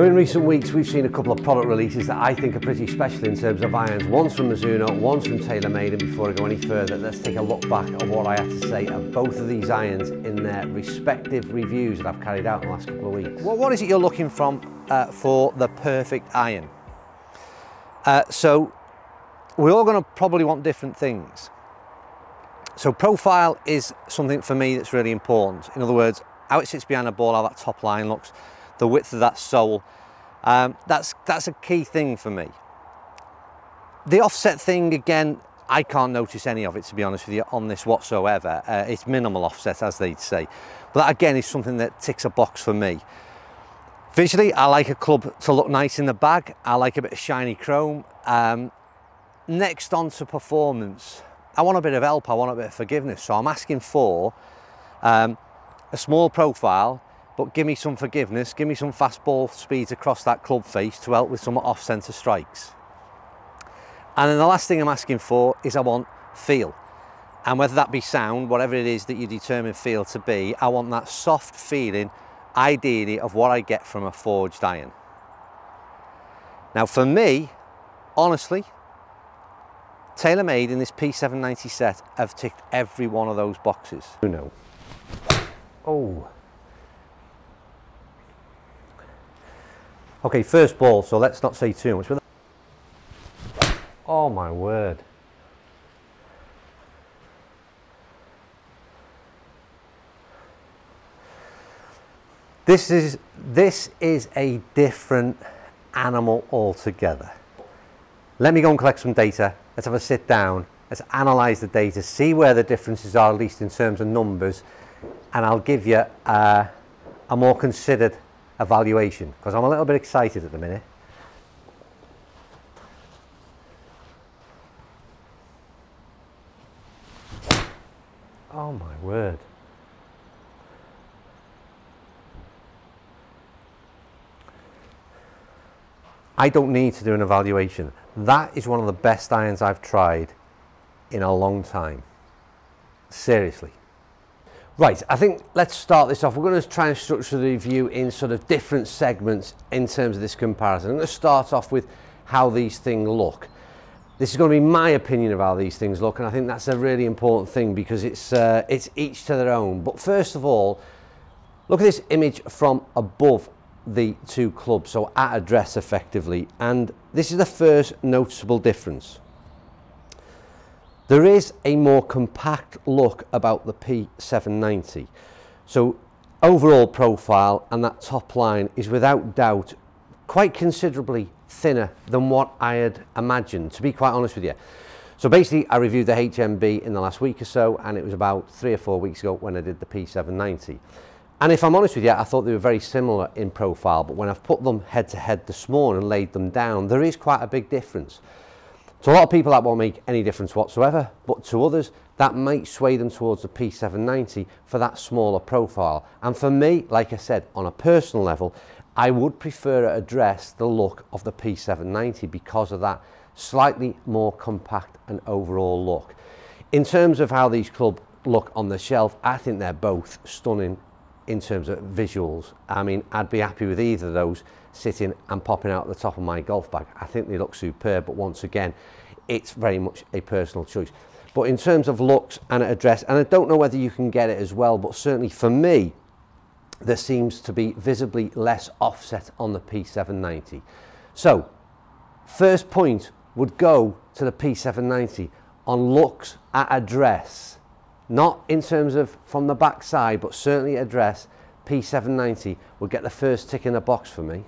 In recent weeks, we've seen a couple of product releases that I think are pretty special in terms of irons. One's from Mizuno, one's from TaylorMade, and before I go any further, let's take a look back at what I had to say of both of these irons in their respective reviews that I've carried out in the last couple of weeks. Well, what is it you're looking from uh, for the perfect iron? Uh, so, we're all going to probably want different things. So profile is something for me that's really important. In other words, how it sits behind the ball, how that top line looks, the width of that sole. Um, that's, that's a key thing for me. The offset thing, again, I can't notice any of it, to be honest with you, on this whatsoever. Uh, it's minimal offset, as they'd say. But that, again, is something that ticks a box for me. Visually, I like a club to look nice in the bag. I like a bit of shiny chrome. Um, next on to performance. I want a bit of help, I want a bit of forgiveness. So I'm asking for um, a small profile, but give me some forgiveness, give me some fast ball speeds across that club face to help with some off-centre strikes. And then the last thing I'm asking for is I want feel. And whether that be sound, whatever it is that you determine feel to be, I want that soft feeling, ideally, of what I get from a forged iron. Now for me, honestly, TaylorMade in this P790 set have ticked every one of those boxes. Who knows? Oh. Okay, first ball, so let's not say too much. Oh my word. This is, this is a different animal altogether. Let me go and collect some data. Let's have a sit down. Let's analyze the data, see where the differences are, at least in terms of numbers, and I'll give you uh, a more considered evaluation because I'm a little bit excited at the minute. Oh my word. I don't need to do an evaluation. That is one of the best irons I've tried in a long time. Seriously. Right, I think let's start this off. We're going to try and structure the review in sort of different segments in terms of this comparison. I'm going to start off with how these things look. This is going to be my opinion of how these things look, and I think that's a really important thing because it's, uh, it's each to their own. But first of all, look at this image from above the two clubs, so at address effectively, and this is the first noticeable difference. There is a more compact look about the P790. So overall profile and that top line is without doubt quite considerably thinner than what I had imagined, to be quite honest with you. So basically, I reviewed the HMB in the last week or so, and it was about three or four weeks ago when I did the P790. And if I'm honest with you, I thought they were very similar in profile, but when I've put them head to head this morning and laid them down, there is quite a big difference. To a lot of people that won't make any difference whatsoever, but to others that might sway them towards the P790 for that smaller profile. And for me, like I said, on a personal level, I would prefer to address the look of the P790 because of that slightly more compact and overall look. In terms of how these clubs look on the shelf, I think they're both stunning in terms of visuals. I mean, I'd be happy with either of those sitting and popping out the top of my golf bag. I think they look superb, but once again, it's very much a personal choice. But in terms of looks and address, and I don't know whether you can get it as well, but certainly for me, there seems to be visibly less offset on the P790. So, first point would go to the P790 on looks at address, not in terms of from the back side, but certainly address, P790 would get the first tick in the box for me.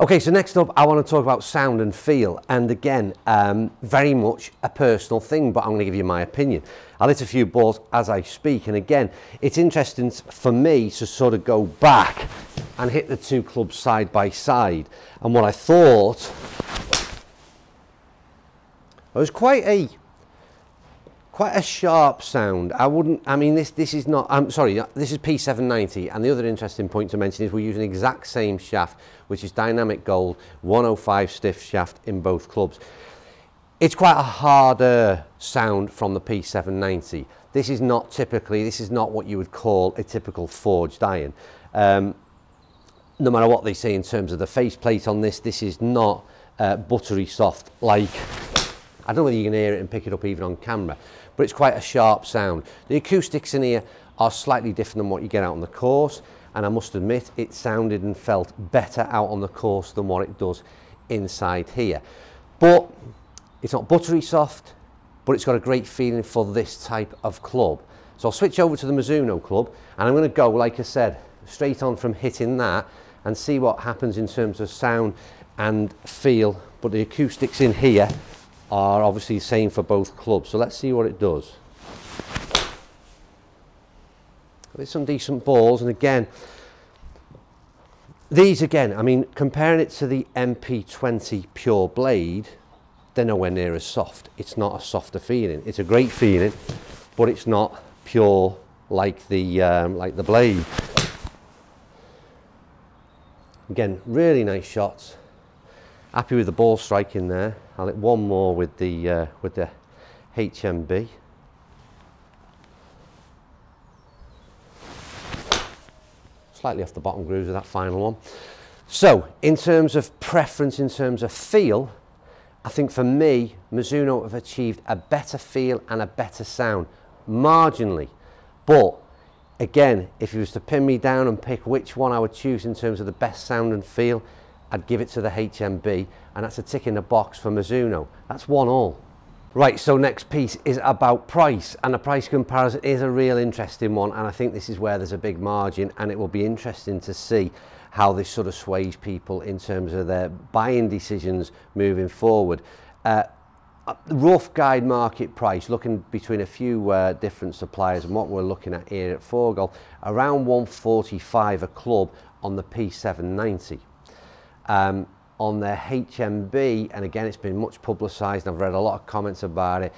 Okay, so next up, I want to talk about sound and feel. And again, um, very much a personal thing, but I'm going to give you my opinion. I'll hit a few balls as I speak. And again, it's interesting for me to sort of go back and hit the two clubs side by side. And what I thought I was quite a quite a sharp sound. I wouldn't, I mean, this, this is not, I'm sorry, this is P790. And the other interesting point to mention is we're using the exact same shaft, which is Dynamic Gold 105 stiff shaft in both clubs. It's quite a harder sound from the P790. This is not typically, this is not what you would call a typical forged iron. Um, no matter what they say in terms of the faceplate on this, this is not uh, buttery soft like, I don't know whether you can hear it and pick it up even on camera, but it's quite a sharp sound. The acoustics in here are slightly different than what you get out on the course, and I must admit it sounded and felt better out on the course than what it does inside here. But it's not buttery soft, but it's got a great feeling for this type of club. So I'll switch over to the Mizuno club, and I'm going to go, like I said, straight on from hitting that and see what happens in terms of sound and feel. But the acoustics in here are obviously the same for both clubs. So let's see what it does. There's some decent balls, and again, these again, I mean, comparing it to the MP20 Pure Blade, they're nowhere near as soft. It's not a softer feeling. It's a great feeling, but it's not pure like the um, like the Blade. Again, really nice shots. Happy with the ball striking there. I'll hit one more with the uh, with the HMB. Slightly off the bottom grooves of that final one. So, in terms of preference, in terms of feel, I think for me, Mizuno have achieved a better feel and a better sound, marginally. But again, if you was to pin me down and pick which one I would choose in terms of the best sound and feel, I'd give it to the HMB, and that's a tick in the box for Mizuno. That's one all. Right, so next piece is about price, and the price comparison is a real interesting one, and I think this is where there's a big margin, and it will be interesting to see how this sort of sways people in terms of their buying decisions moving forward. Uh, rough guide market price, looking between a few uh, different suppliers and what we're looking at here at Forgol, around 145 a club on the P790. Um, on their HMB, and again, it's been much publicised, I've read a lot of comments about it,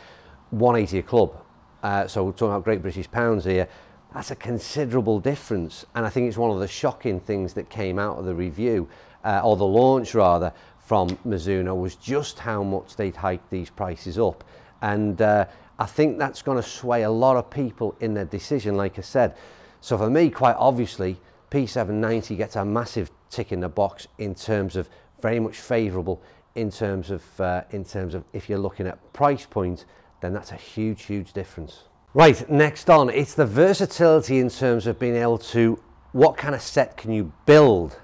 180 a club. Uh, so we're talking about Great British Pounds here. That's a considerable difference. And I think it's one of the shocking things that came out of the review, uh, or the launch rather, from Mizuno was just how much they'd hiked these prices up. And uh, I think that's going to sway a lot of people in their decision, like I said. So for me, quite obviously, P790 gets a massive tick in the box in terms of very much favourable in terms of uh, in terms of if you're looking at price point, then that's a huge, huge difference. Right, next on, it's the versatility in terms of being able to, what kind of set can you build?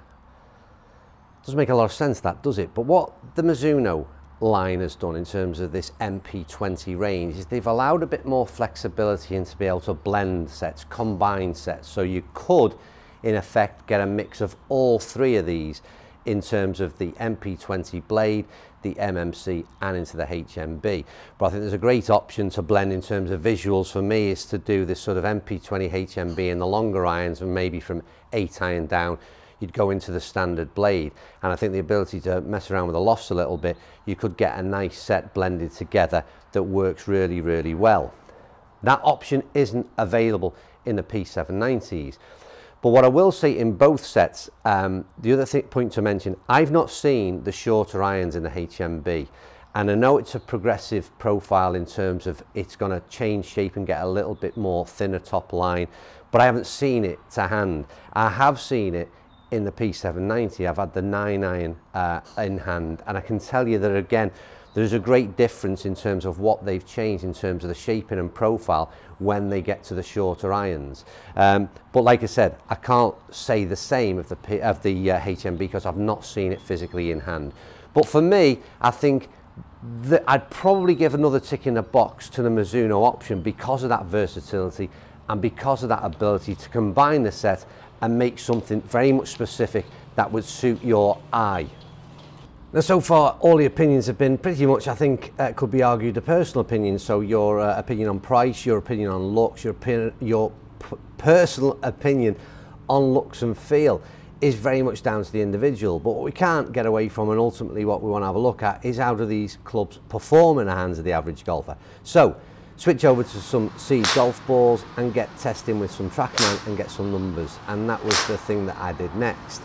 Doesn't make a lot of sense that, does it? But what the Mizuno line has done in terms of this MP20 range is they've allowed a bit more flexibility and to be able to blend sets, combine sets. So you could, in effect, get a mix of all three of these in terms of the MP20 blade, the MMC and into the HMB. But I think there's a great option to blend in terms of visuals for me is to do this sort of MP20 HMB in the longer irons and maybe from 8 iron down you'd go into the standard blade and I think the ability to mess around with the lofts a little bit you could get a nice set blended together that works really really well. That option isn't available in the P790s. But what I will say in both sets, um, the other th point to mention, I've not seen the shorter irons in the HMB. And I know it's a progressive profile in terms of it's going to change shape and get a little bit more thinner top line, but I haven't seen it to hand. I have seen it in the P790. I've had the 9 iron uh, in hand, and I can tell you that again, there's a great difference in terms of what they've changed in terms of the shaping and profile when they get to the shorter irons. Um, but like I said, I can't say the same of the, of the uh, HM because I've not seen it physically in hand. But for me, I think that I'd probably give another tick in the box to the Mizuno option because of that versatility and because of that ability to combine the set and make something very much specific that would suit your eye. Now, so far, all the opinions have been pretty much, I think, uh, could be argued a personal opinion. So, your uh, opinion on price, your opinion on looks, your, your personal opinion on looks and feel is very much down to the individual. But what we can't get away from, and ultimately what we want to have a look at, is how do these clubs perform in the hands of the average golfer. So, switch over to some seed golf balls and get testing with some TrackMan and get some numbers. And that was the thing that I did next.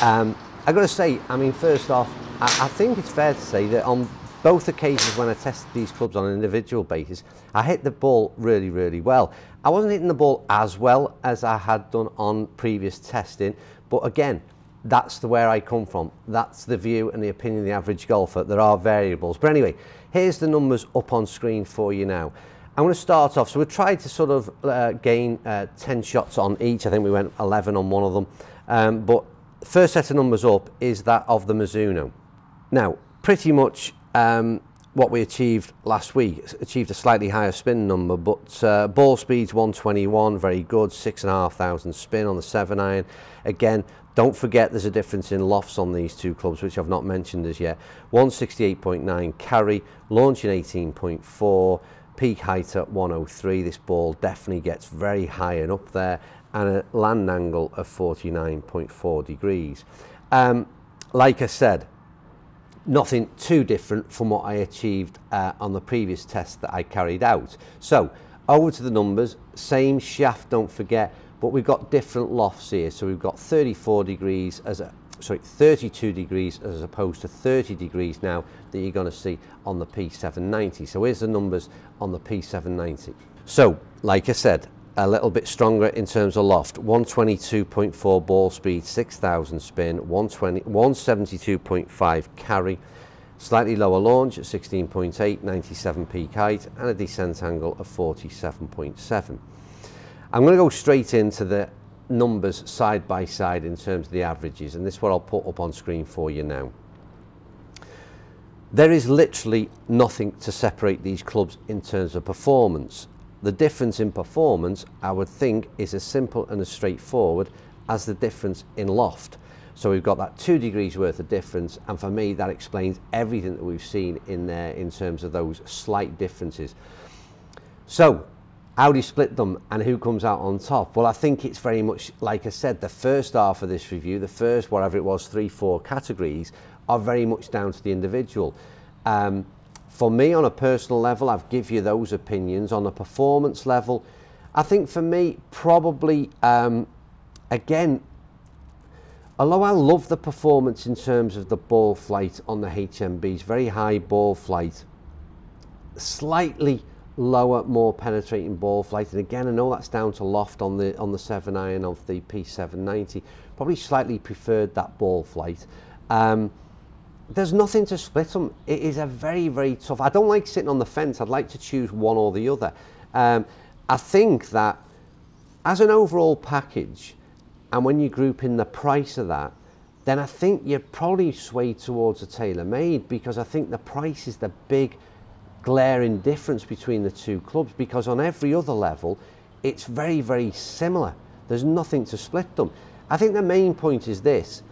Um, I got to say, I mean, first off, I, I think it's fair to say that on both occasions when I tested these clubs on an individual basis, I hit the ball really, really well. I wasn't hitting the ball as well as I had done on previous testing, but again, That's the where I come from. That's the view and the opinion of the average golfer. There are variables. But anyway, here's the numbers up on screen for you now. I'm going to start off. So we tried to sort of uh, gain uh, 10 shots on each. I think we went 11 on one of them. Um, but first set of numbers up is that of the Mizuno. Now, pretty much um, what we achieved last week, achieved a slightly higher spin number, but uh, ball speed's 121, very good, 6,500 spin on the 7 iron. Again, don't forget there's a difference in lofts on these two clubs, which I've not mentioned as yet. 168.9 carry, launching 18.4, peak height at 103. This ball definitely gets very high and up there, and a land angle of 49.4 degrees. Um, like I said, nothing too different from what I achieved uh, on the previous test that I carried out. So over to the numbers, same shaft, don't forget, but we've got different lofts here. So we've got 34 degrees as a, sorry, 32 degrees as opposed to 30 degrees now that you're going to see on the P790. So here's the numbers on the P790. So, like I said, a little bit stronger in terms of loft. 122.4 ball speed 6000 spin 120 172.5 carry. Slightly lower launch at 16.8 97 peak height and a descent angle of 47.7 I'm going to go straight into the numbers side by side in terms of the averages and this is what I'll put up on screen for you now. There is literally nothing to separate these clubs in terms of performance the difference in performance, I would think, is as simple and as straightforward as the difference in loft. So we've got that two degrees worth of difference, and for me, that explains everything that we've seen in there in terms of those slight differences. So, how do you split them and who comes out on top? Well, I think it's very much, like I said, the first half of this review, the first, whatever it was, three, four categories, are very much down to the individual. Um, for me, on a personal level, I've give you those opinions. On a performance level, I think for me, probably, um, again, although I love the performance in terms of the ball flight on the HMBs, very high ball flight, slightly lower, more penetrating ball flight. And again, I know that's down to loft on the on the seven iron of the P790. Probably slightly preferred that ball flight. Um, there's nothing to split them. It is a very, very tough. I don't like sitting on the fence. I'd like to choose one or the other. Um, I think that as an overall package, and when you group in the price of that, then I think you're probably swayed towards a TaylorMade because I think the price is the big glaring difference between the two clubs because on every other level, it's very, very similar. There's nothing to split them. I think the main point is this,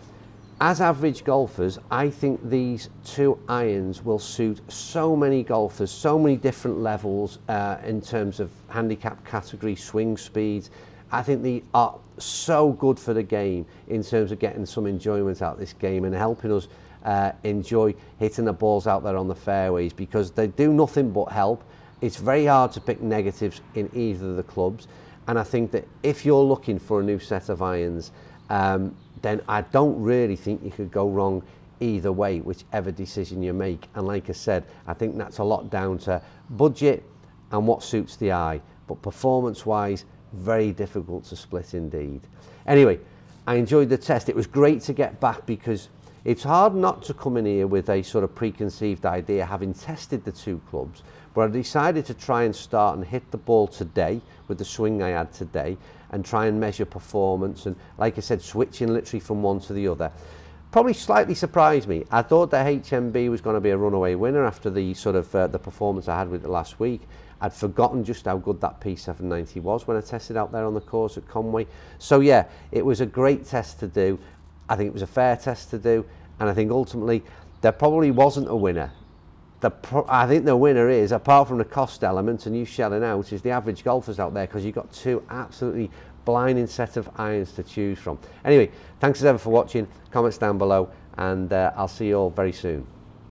as average golfers, I think these two irons will suit so many golfers, so many different levels uh, in terms of handicap category, swing speeds. I think they are so good for the game in terms of getting some enjoyment out of this game and helping us uh, enjoy hitting the balls out there on the fairways because they do nothing but help. It's very hard to pick negatives in either of the clubs. And I think that if you're looking for a new set of irons, um, then I don't really think you could go wrong either way, whichever decision you make. And like I said, I think that's a lot down to budget and what suits the eye. But performance wise, very difficult to split indeed. Anyway, I enjoyed the test. It was great to get back because it's hard not to come in here with a sort of preconceived idea, having tested the two clubs. But I decided to try and start and hit the ball today with the swing I had today and try and measure performance and like I said switching literally from one to the other. Probably slightly surprised me. I thought that HMB was going to be a runaway winner after the sort of uh, the performance I had with it last week. I'd forgotten just how good that P790 was when I tested out there on the course at Conway. So yeah it was a great test to do I think it was a fair test to do and I think ultimately there probably wasn't a winner I think the winner is, apart from the cost element and you shelling out, is the average golfers out there because you've got two absolutely blinding set of irons to choose from. Anyway, thanks as ever for watching. Comments down below and uh, I'll see you all very soon.